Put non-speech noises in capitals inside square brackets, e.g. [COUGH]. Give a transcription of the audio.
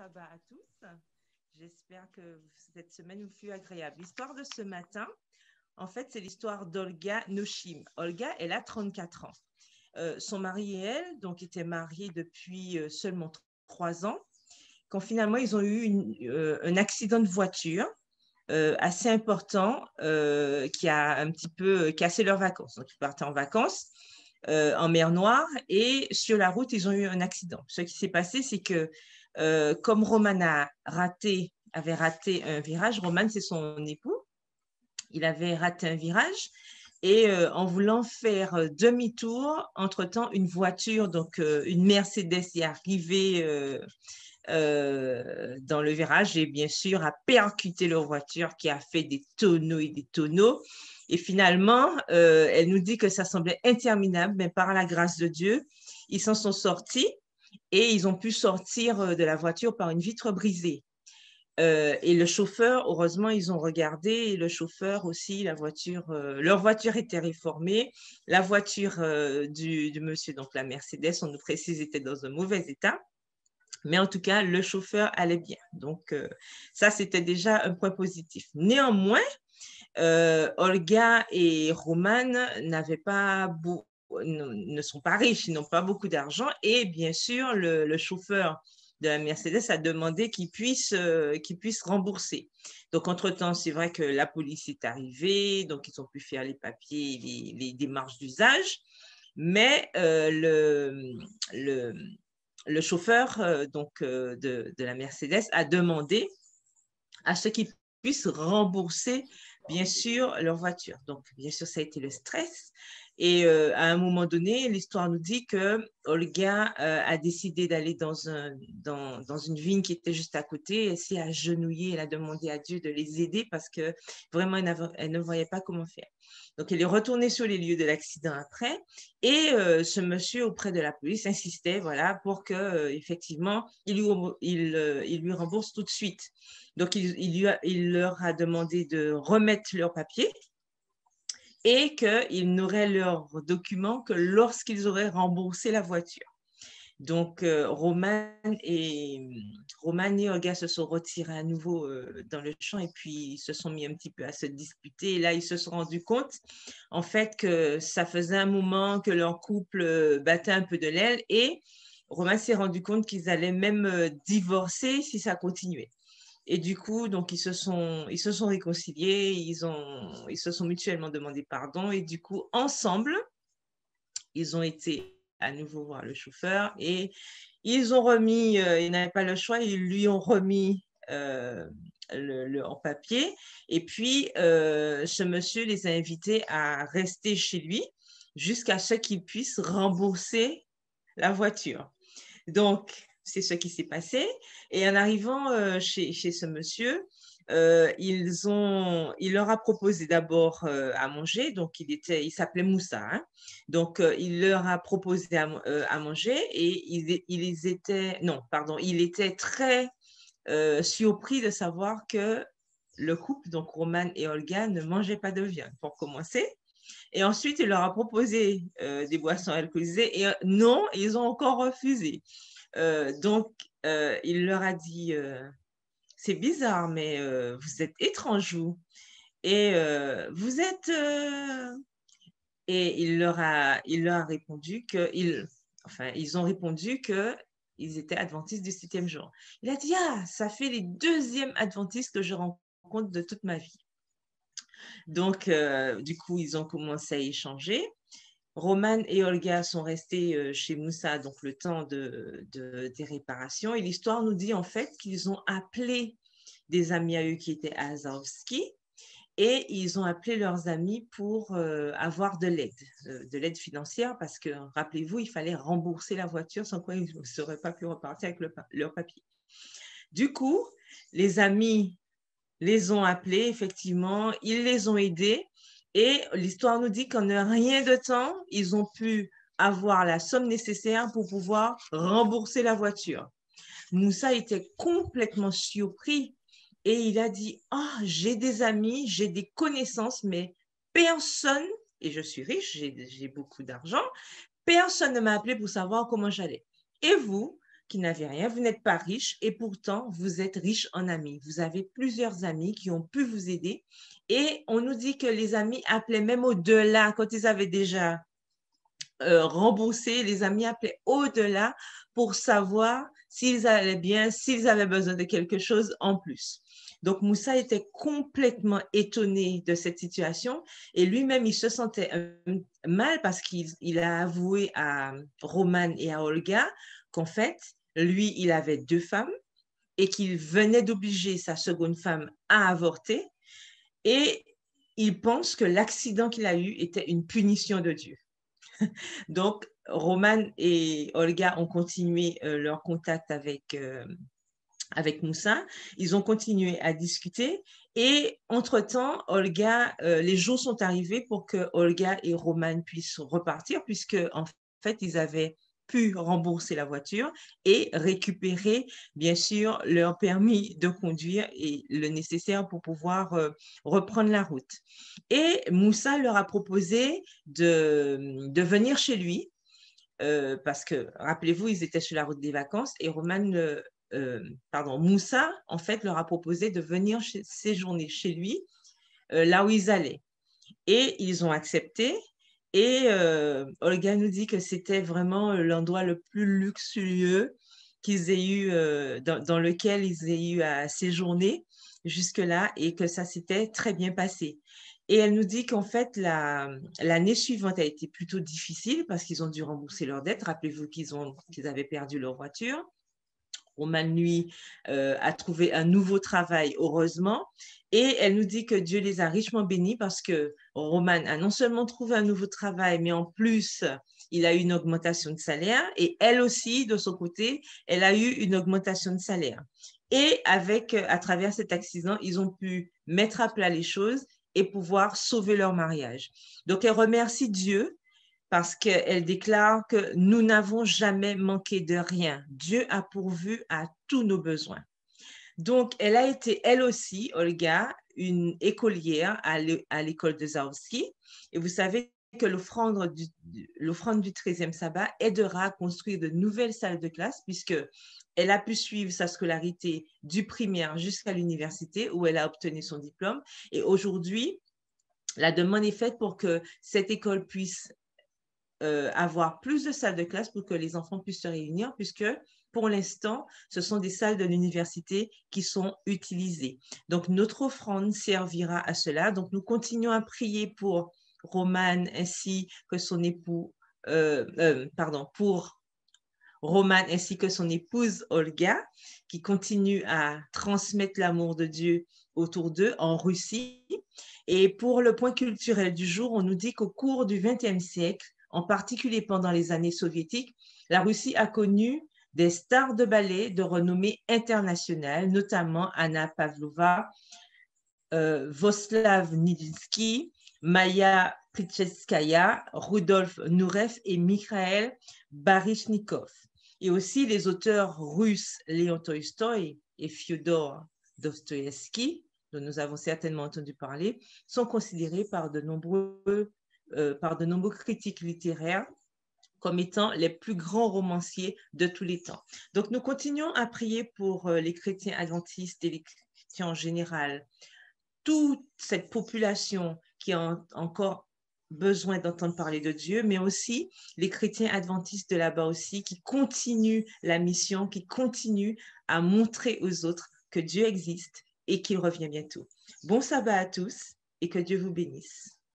à tous. J'espère que cette semaine vous fut agréable. L'histoire de ce matin, en fait, c'est l'histoire d'Olga Noshim. Olga, elle a 34 ans. Euh, son mari et elle, donc, étaient mariés depuis euh, seulement trois ans, quand finalement ils ont eu euh, un accident de voiture assez important qui a un petit peu cassé leurs vacances. Donc, ils partaient en vacances en mer Noire et sur la route, ils ont eu un accident. Ce qui s'est passé, c'est que euh, comme Roman raté, avait raté un virage, Roman, c'est son époux, il avait raté un virage. Et euh, en voulant faire euh, demi-tour, entre-temps, une voiture, donc une Mercedes est arrivée dans le virage et bien sûr a percuté leur voiture qui a fait des tonneaux et des tonneaux. Et finalement, elle nous dit que ça semblait interminable, mais par la grâce de Dieu, ils s'en sont sortis et ils ont pu sortir euh, de la voiture par une vitre brisée. Euh, et le chauffeur, heureusement, ils ont regardé, le chauffeur aussi, la voiture, euh, leur voiture était réformée. La voiture du, monsieur, donc la Mercedes, on nous précise, était dans un mauvais état. Mais en tout cas, le chauffeur allait bien. Donc, ça, c'était déjà un point positif. Néanmoins, Olga et Roman n'avaient pas beau, ne sont pas riches, ils n'ont pas beaucoup d'argent. Et bien sûr, le, chauffeur de la Mercedes a demandé qu'il puisse, euh, rembourser. Donc, entre-temps, c'est vrai que la police est arrivée, donc ils ont pu faire les papiers, les, démarches d'usage. Mais euh, le, le, chauffeur euh, donc, de, de, la Mercedes a demandé à ce qu'ils puissent rembourser, bien sûr, leur voiture. Donc, bien sûr, ça a été le stress. Et euh, à un moment donné, l'histoire nous dit que Olga euh, a décidé d'aller dans, un, dans, dans, une vigne qui était juste à côté. Elle s'est agenouillée, elle a demandé à Dieu de les aider parce que vraiment, elle, ne voyait pas comment faire. Donc, elle est retournée sur les lieux de l'accident après. Et euh, ce monsieur auprès de la police insistait voilà, pour que effectivement il lui, rembourse tout de suite. Donc, il, il leur a demandé de remettre leurs papiers et qu'ils n'auraient leurs documents que lorsqu'ils auraient remboursé la voiture. Donc, euh, Roman, et, Roman et Olga se sont retirés à nouveau euh, dans le champ et puis ils se sont mis un petit peu à se disputer. Et là, ils se sont rendus compte, en fait, que ça faisait un moment que leur couple euh, battait un peu de l'aile et Roman s'est rendu compte qu'ils allaient même divorcer si ça continuait. Et du coup, donc, ils se sont, ils se sont réconciliés, ils, ont, ils se sont mutuellement demandé pardon. Et du coup, ensemble, ils ont été à nouveau voir le chauffeur et ils ont remis, euh, ils n'avaient pas le choix, ils lui ont remis euh, le, en papier. Et puis, euh, ce monsieur les a invités à rester chez lui jusqu'à ce qu'il puisse rembourser la voiture. Donc, c'est ce qui s'est passé. Et en arrivant euh, chez, ce monsieur, euh, ils ont, il leur a proposé d'abord euh, à manger. Donc, il, était, il s'appelait Moussa. Hein. Donc, il leur a proposé à, manger et ils, ils, étaient, non, pardon, il était très surpris de savoir que le couple, donc Roman et Olga, ne mangeaient pas de viande, pour commencer. Et ensuite, il leur a proposé des boissons alcoolisées et non, ils ont encore refusé. Euh, donc, euh, il leur a dit, euh, c'est bizarre, mais vous êtes étrange, vous. Et vous êtes... et il leur, a, il leur a répondu que... Enfin, ils ont répondu que ils étaient adventistes du septième jour. Il a dit, ah, ça fait les deuxièmes adventistes que je rencontre de toute ma vie. Donc, du coup, ils ont commencé à échanger. Roman et Olga sont restés euh, chez Moussa donc le temps de, des réparations. Et l'histoire nous dit en fait qu'ils ont appelé des amis à eux qui étaient à Azovski et ils ont appelé leurs amis pour euh, avoir de l'aide, euh, de l'aide financière parce que, rappelez-vous, il fallait rembourser la voiture sans quoi ils ne seraient pas pu repartir avec leur papier. Du coup, les amis les ont appelés, effectivement, ils les ont aidés et l'histoire nous dit qu'en rien de temps, ils ont pu avoir la somme nécessaire pour pouvoir rembourser la voiture. Moussa était complètement surpris et il a dit, ah, j'ai des amis, j'ai des connaissances, mais personne, et je suis riche, j'ai beaucoup d'argent, personne ne m'a appelé pour savoir comment j'allais. Et vous, qui n'avez rien, vous n'êtes pas riche et pourtant vous êtes riche en amis. Vous avez plusieurs amis qui ont pu vous aider et on nous dit que les amis appelaient même au-delà, quand ils avaient déjà euh, remboursé, les amis appelaient au-delà pour savoir s'ils allaient bien, s'ils avaient besoin de quelque chose en plus. Donc Moussa était complètement étonné de cette situation et lui-même, il se sentait euh, mal parce qu'il a avoué à Roman et à Olga qu'en fait, lui, il avait deux femmes et qu'il venait d'obliger sa seconde femme à avorter et il pense que l'accident qu'il a eu était une punition de Dieu. [LAUGHS] Donc, Roman et Olga ont continué euh, leur contact avec, euh, avec Moussa. Ils ont continué à discuter. Et entre-temps, Olga, euh, les jours sont arrivés pour que Olga et Roman puissent repartir, puisque en fait, ils avaient pu rembourser la voiture et récupérer, bien sûr, leur permis de conduire et le nécessaire pour pouvoir euh, reprendre la route. Et Moussa leur a proposé de, de venir chez lui, euh, parce que, rappelez-vous, ils étaient sur la route des vacances et Roman, euh, pardon, Moussa, en fait, leur a proposé de venir séjourner chez lui, là où ils allaient. Et ils ont accepté et euh, Olga nous dit que c'était vraiment euh, l'endroit le plus luxueux qu'ils aient eu, euh, dans, lequel ils aient eu à séjourner jusque-là et que ça s'était très bien passé. Et elle nous dit qu'en fait, l'année suivante a été plutôt difficile parce qu'ils ont dû rembourser leurs dettes. Rappelez-vous qu'ils qu'ils avaient perdu leur voiture. Roman, lui, a trouvé un nouveau travail, heureusement. Et elle nous dit que Dieu les a richement bénis parce que Roman a non seulement trouvé un nouveau travail, mais en plus, il a eu une augmentation de salaire. Et elle aussi, de son côté, elle a eu une augmentation de salaire. Et avec, à travers cet accident, ils ont pu mettre à plat les choses et pouvoir sauver leur mariage. Donc, elle remercie Dieu parce qu'elle déclare que nous n'avons jamais manqué de rien. Dieu a pourvu à tous nos besoins. Donc, elle a été, elle aussi, Olga, une écolière à l'école de Zawski. Et vous savez que l'offrande du, du 13e sabbat aidera à construire de nouvelles salles de classe puisque elle a pu suivre sa scolarité du primaire jusqu'à l'université où elle a obtenu son diplôme. Et aujourd'hui, la demande est faite pour que cette école puisse euh, avoir plus de salles de classe pour que les enfants puissent se réunir puisque pour l'instant, ce sont des salles de l'université qui sont utilisées. Donc, notre offrande servira à cela. Donc, nous continuons à prier pour Roman ainsi que son époux, euh, euh, pardon, pour Roman ainsi que son épouse Olga, qui continue à transmettre l'amour de Dieu autour d'eux en Russie. Et pour le point culturel du jour, on nous dit qu'au cours du XXe siècle, en particulier pendant les années soviétiques, la Russie a connu des stars de ballet de renommée internationale, notamment Anna Pavlova, euh, Voslav Nijinsky, Maya Pricheskaya, Rudolf Nurev et Mikhail Baryshnikov. Et aussi les auteurs russes Léon Tolstoï et Fyodor Dostoevsky, dont nous avons certainement entendu parler, sont considérés par de nombreux, euh, par de nombreux critiques littéraires comme étant les plus grands romanciers de tous les temps. Donc, nous continuons à prier pour euh, les chrétiens adventistes et les chrétiens en général, toute cette population qui a encore besoin d'entendre parler de Dieu, mais aussi les chrétiens adventistes de là-bas aussi qui continuent la mission, qui continuent à montrer aux autres que Dieu existe et qu'il revient bientôt. Bon sabbat à tous et que Dieu vous bénisse.